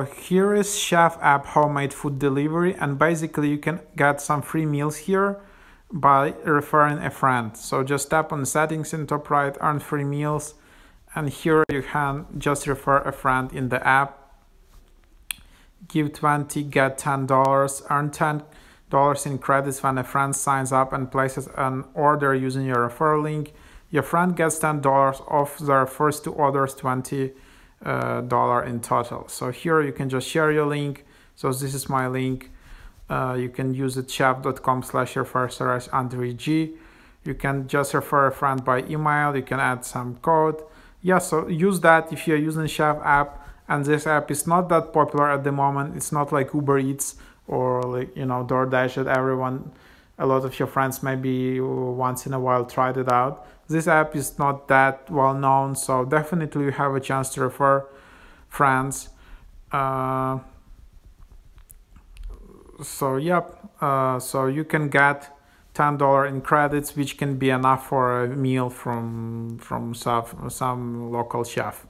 here is Shef app homemade food delivery and basically you can get some free meals here by referring a friend. So just tap on settings in top right, earn free meals and here you can just refer a friend in the app. Give 20, get $10, earn $10 in credits when a friend signs up and places an order using your referral link. Your friend gets $10 off their first two orders, 20 uh, dollar in total. So here you can just share your link. So this is my link. Uh, you can use it shef.com slash refer G. You can just refer a friend by email. You can add some code. Yeah, so use that if you're using Shef app. And this app is not that popular at the moment. It's not like Uber Eats or like you know DoorDash that everyone, a lot of your friends maybe once in a while tried it out. This app is not that well known so definitely you have a chance to refer friends. Uh, so yep uh, so you can get $10 in credits which can be enough for a meal from from some, some local chef